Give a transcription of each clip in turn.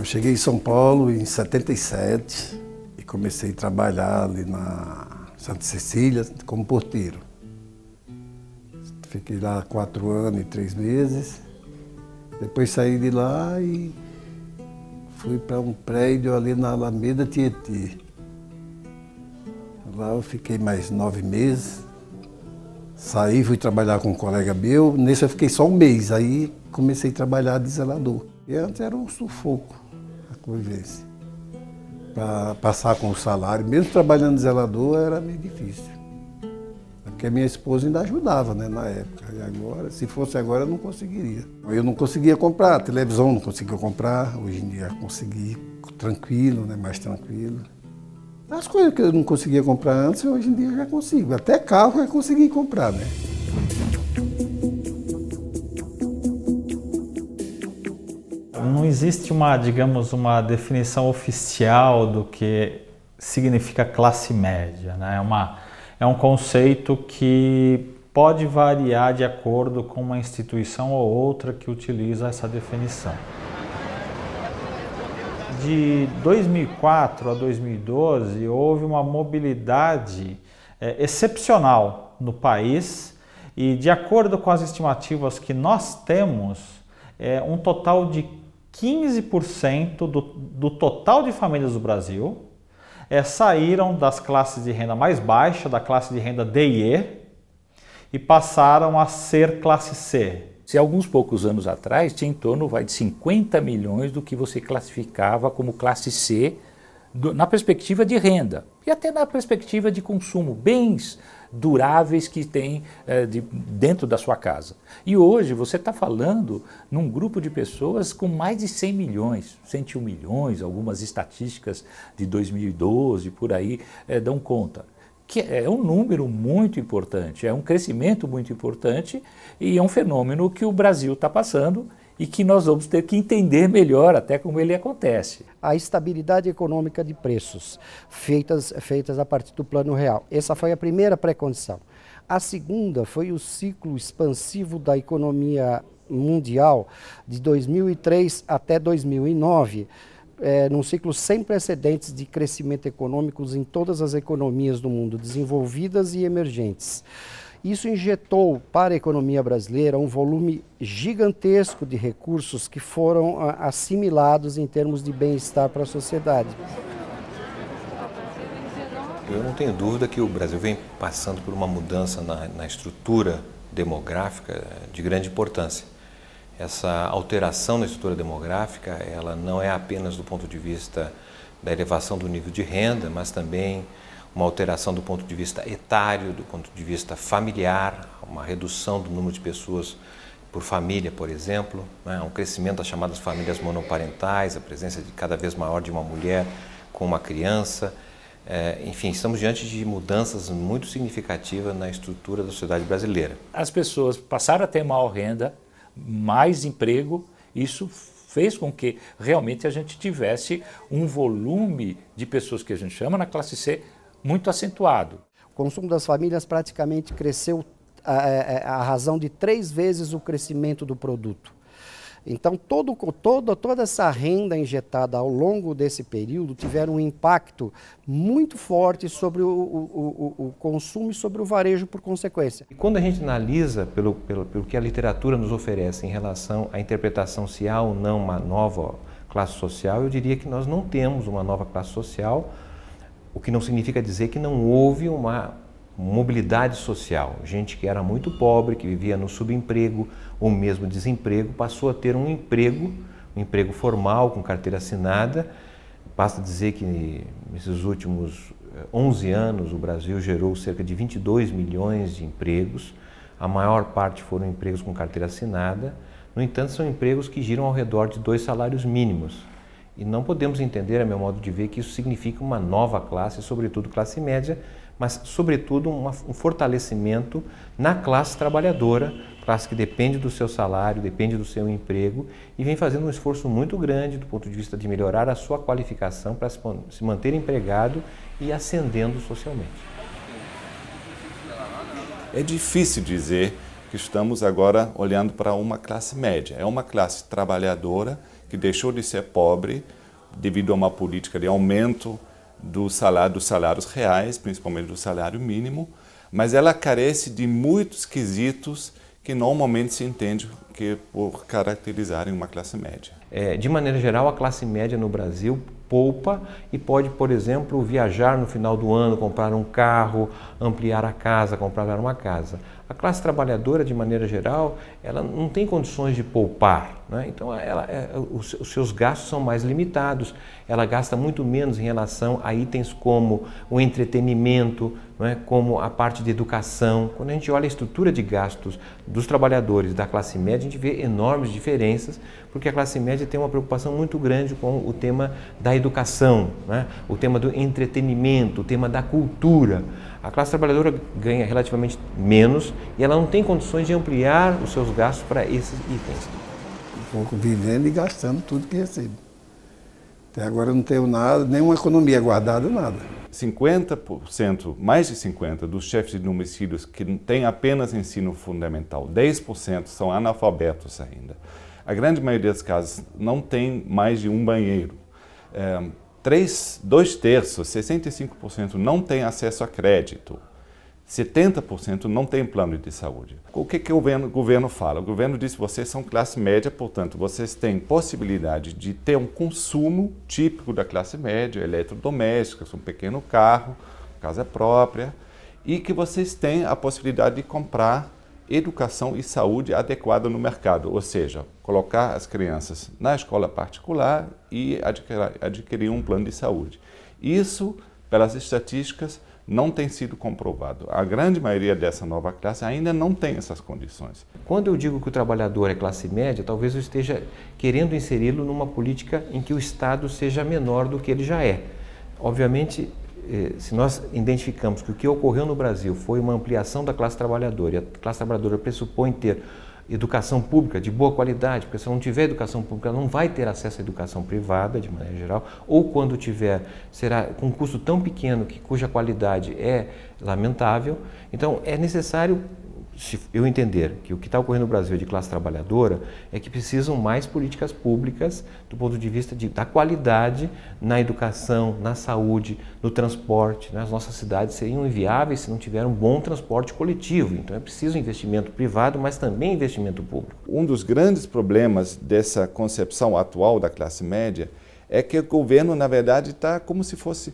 Eu cheguei em São Paulo em 77 e comecei a trabalhar ali na Santa Cecília como porteiro. Fiquei lá quatro anos e três meses. Depois saí de lá e fui para um prédio ali na Alameda Tietê. Lá eu fiquei mais nove meses. Saí, fui trabalhar com um colega meu. Nesse eu fiquei só um mês. Aí comecei a trabalhar de zelador. E antes era um sufoco convivência. Para passar com o salário, mesmo trabalhando zelador, era meio difícil. Porque a minha esposa ainda ajudava, né, na época. E agora, se fosse agora, eu não conseguiria. Eu não conseguia comprar, televisão não conseguia comprar. Hoje em dia consegui tranquilo, né, mais tranquilo. As coisas que eu não conseguia comprar antes, hoje em dia já consigo. Até carro eu consegui comprar, né? Não existe uma, digamos, uma definição oficial do que significa classe média, né? É, uma, é um conceito que pode variar de acordo com uma instituição ou outra que utiliza essa definição de 2004 a 2012 houve uma mobilidade é, excepcional no país e de acordo com as estimativas que nós temos, é, um total de 15% do, do total de famílias do Brasil é, saíram das classes de renda mais baixa, da classe de renda D e E, e passaram a ser classe C, se alguns poucos anos atrás tinha em torno vai, de 50 milhões do que você classificava como classe C do, na perspectiva de renda e até na perspectiva de consumo, bens duráveis que tem é, de, dentro da sua casa. E hoje você está falando num grupo de pessoas com mais de 100 milhões, 101 milhões, algumas estatísticas de 2012 por aí é, dão conta que é um número muito importante, é um crescimento muito importante e é um fenômeno que o Brasil está passando e que nós vamos ter que entender melhor até como ele acontece. A estabilidade econômica de preços feitas, feitas a partir do plano real. Essa foi a primeira pré-condição. A segunda foi o ciclo expansivo da economia mundial de 2003 até 2009, é, num ciclo sem precedentes de crescimento econômico em todas as economias do mundo, desenvolvidas e emergentes. Isso injetou para a economia brasileira um volume gigantesco de recursos que foram a, assimilados em termos de bem-estar para a sociedade. Eu não tenho dúvida que o Brasil vem passando por uma mudança na, na estrutura demográfica de grande importância essa alteração na estrutura demográfica, ela não é apenas do ponto de vista da elevação do nível de renda, mas também uma alteração do ponto de vista etário, do ponto de vista familiar, uma redução do número de pessoas por família, por exemplo, né? um crescimento das chamadas famílias monoparentais, a presença de cada vez maior de uma mulher com uma criança. É, enfim, estamos diante de mudanças muito significativas na estrutura da sociedade brasileira. As pessoas passaram a ter maior renda, mais emprego, isso fez com que realmente a gente tivesse um volume de pessoas que a gente chama na classe C muito acentuado. O consumo das famílias praticamente cresceu a, a, a razão de três vezes o crescimento do produto. Então, todo, todo, toda essa renda injetada ao longo desse período tiveram um impacto muito forte sobre o, o, o, o consumo e sobre o varejo por consequência. E quando a gente analisa pelo, pelo, pelo que a literatura nos oferece em relação à interpretação se há ou não uma nova classe social, eu diria que nós não temos uma nova classe social, o que não significa dizer que não houve uma mobilidade social. Gente que era muito pobre, que vivia no subemprego ou mesmo desemprego, passou a ter um emprego, um emprego formal, com carteira assinada. Basta dizer que nesses últimos 11 eh, anos o Brasil gerou cerca de 22 milhões de empregos. A maior parte foram empregos com carteira assinada. No entanto, são empregos que giram ao redor de dois salários mínimos. E não podemos entender, a meu modo de ver, que isso significa uma nova classe, sobretudo classe média, mas, sobretudo, uma, um fortalecimento na classe trabalhadora, classe que depende do seu salário, depende do seu emprego e vem fazendo um esforço muito grande do ponto de vista de melhorar a sua qualificação para se manter empregado e ascendendo socialmente. É difícil dizer que estamos agora olhando para uma classe média. É uma classe trabalhadora que deixou de ser pobre devido a uma política de aumento do salário, dos salários reais, principalmente do salário mínimo, mas ela carece de muitos quesitos que normalmente se entende que por caracterizarem uma classe média. É, de maneira geral, a classe média no Brasil poupa e pode, por exemplo, viajar no final do ano, comprar um carro, ampliar a casa, comprar uma casa. A classe trabalhadora, de maneira geral, ela não tem condições de poupar. Né? Então, ela, é, os, os, seus gastos são mais limitados. Ela gasta muito menos em relação a itens como o entretenimento, é? como a parte de educação. Quando a gente olha a estrutura de gastos dos trabalhadores da classe média, gente vê enormes diferenças, porque a classe média tem uma preocupação muito grande com o tema da educação, né? o tema do entretenimento, o tema da cultura. A classe trabalhadora ganha relativamente menos e ela não tem condições de ampliar os seus gastos para esses itens. Pouco vivendo e gastando tudo que recebe. Até agora eu não tenho nada, nenhuma economia guardada, nada. 50%, mais de 50% dos chefes de domicílios que têm apenas ensino fundamental, 10% são analfabetos ainda. A grande maioria das casas não tem mais de um banheiro. É, três, dois terços, 65% não tem acesso a crédito. 70% não tem plano de saúde. O que, que o governo, governo fala? O governo diz que vocês são classe média, portanto, vocês têm possibilidade de ter um consumo típico da classe média, eletrodomésticos, um pequeno carro, casa própria, e que vocês têm a possibilidade de comprar educação e saúde adequada no mercado, ou seja, colocar as crianças na escola particular e adquirir, adquirir um plano de saúde. Isso, pelas estatísticas, não tem sido comprovado. A grande maioria dessa nova classe ainda não tem essas condições. Quando eu digo que o trabalhador é classe média, talvez eu esteja querendo inseri-lo numa política em que o Estado seja menor do que ele já é. Obviamente, eh, se nós identificamos que o que ocorreu no Brasil foi uma ampliação da classe trabalhadora, e a classe trabalhadora pressupõe ter educação pública de boa qualidade, porque se não tiver educação pública, não vai ter acesso à educação privada, de maneira geral, ou quando tiver, será com um custo tão pequeno que cuja qualidade é lamentável. Então, é necessário se eu entender que o que está ocorrendo no Brasil de classe trabalhadora é que precisam mais políticas públicas do ponto de vista de, da qualidade na educação, na saúde, no transporte. Né? As nossas cidades seriam inviáveis se não tiver um bom transporte coletivo. Então é preciso investimento privado, mas também investimento público. Um dos grandes problemas dessa concepção atual da classe média é que o governo, na verdade, está como se fosse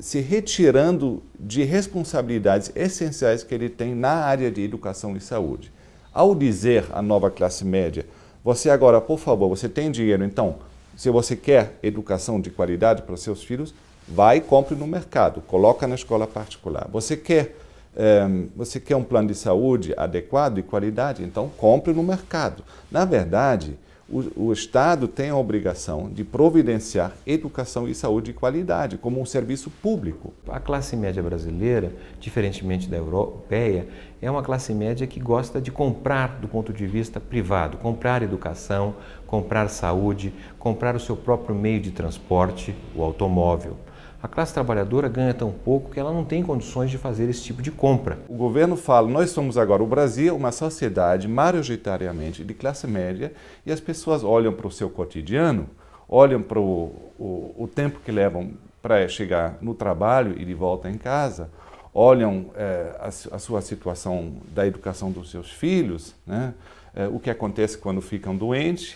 se retirando de responsabilidades essenciais que ele tem na área de educação e saúde. Ao dizer à nova classe média, você agora, por favor, você tem dinheiro, então, se você quer educação de qualidade para os seus filhos, vai e compre no mercado, coloca na escola particular. Você quer, eh, você quer um plano de saúde adequado e qualidade, então compre no mercado. Na verdade, o, o, Estado tem a obrigação de providenciar educação e saúde de qualidade como um serviço público. A classe média brasileira, diferentemente da europeia, é uma classe média que gosta de comprar do ponto de vista privado, comprar educação, comprar saúde, comprar o seu próprio meio de transporte, o automóvel. A classe trabalhadora ganha tão pouco que ela não tem condições de fazer esse tipo de compra. O governo fala: nós somos agora o Brasil, uma sociedade majoritariamente de classe média, e as pessoas olham para o seu cotidiano, olham para o, o, o tempo que levam para chegar no trabalho e de volta em casa, olham é, a, a, sua situação da educação dos seus filhos, né? É, o que acontece quando ficam doentes,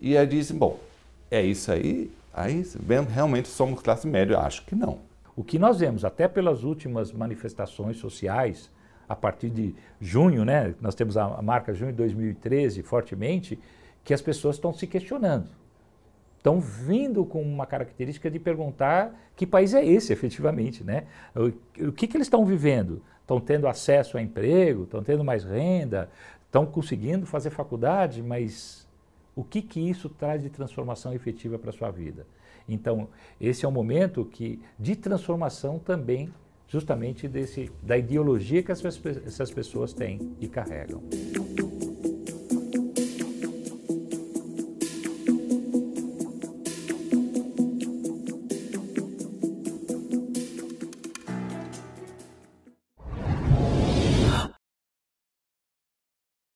e aí dizem: bom, é isso aí, Aí realmente somos classe média? Acho que não. O que nós vemos, até pelas últimas manifestações sociais, a partir de junho, né, nós temos a marca junho de 2013 fortemente, que as pessoas estão se questionando. Estão vindo com uma característica de perguntar que país é esse, efetivamente. Né? O, que, que eles estão vivendo? Estão tendo acesso a emprego, estão tendo mais renda, estão conseguindo fazer faculdade, mas o que, que isso traz de transformação efetiva para a sua vida. Então, esse é um momento que, de transformação também, justamente desse, da ideologia que essas, essas pessoas têm e carregam.